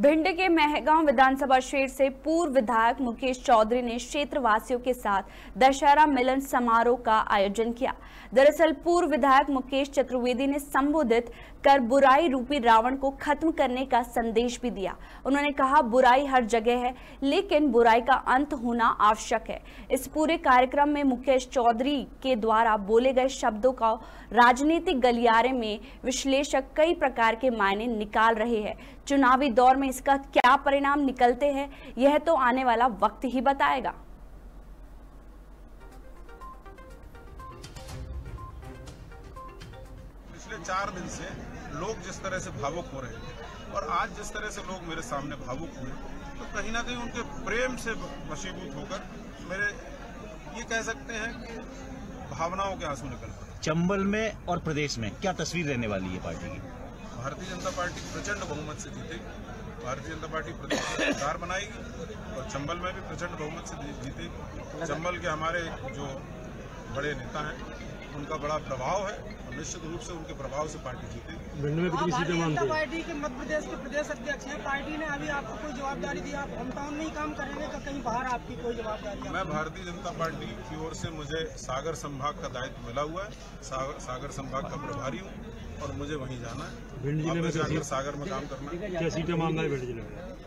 भिंड के महगांव विधानसभा क्षेत्र से पूर्व विधायक मुकेश चौधरी ने क्षेत्र वासियों के साथ दशहरा मिलन समारोह का आयोजन किया। दरअसल, पूर्व विधायक मुकेश चतुर्वेदी ने संबोधित कर बुराई रूपी रावण को खत्म करने का संदेश भी दिया। उन्होंने कहा, बुराई हर जगह है, लेकिन बुराई का अंत होना आवश्यक है। इस पूरे कार्यक्रम में मुकेश चौधरी के द्वारा बोले गए शब्दों का राजनीतिक गलियारे में विश्लेषक कई प्रकार के मायने निकाल रहे हैं चुनावी दौर में इसका क्या परिणाम निकलते हैं यह तो आने वाला वक्त ही बताएगा। पिछले चार दिन से लोग जिस तरह से भावुक हो रहे हैं और आज जिस तरह से लोग मेरे सामने भावुक हुए तो कहीं ना कहीं उनके प्रेम से वशीभूत होकर मेरे ये कह सकते हैं कि भावनाओं के आँसू निकल पड़े। चंबल में और प्रदेश में क्या तस्वीर रहने वाली है पार्टी की? भारतीय जनता पार्टी प्रचंड बहुमत से जीतेगी। भारतीय जनता पार्टी प्रदेश में सरकार बनाएगी और चंबल में भी प्रचंड बहुमत से जीतेगी। चंबल के हमारे जो बड़े नेता हैं उनका बड़ा प्रभाव है। और निश्चित रूप से उनके प्रभाव से पार्टी जीतेगी। भिंड में कितनी सीटें भारतीय जनता मानते हैं? पार्टी के मध्य प्रदेश के प्रदेश अध्यक्ष हैं। पार्टी ने अभी आपको कोई जवाबदारी दी आप होम टाउन में ही काम करेंगे तो कहीं बाहर आपकी कोई जवाबदारी मैं भारतीय जनता पार्टी की ओर से मुझे सागर संभाग का दायित्व मिला हुआ है। सागर, सागर संभाग का प्रभारी हूँ और मुझे वहीं जाना है। भिंड ज़िले में सागर में काम करना है। क्या सीटें मांग रहे हैं भिंड ज़िले में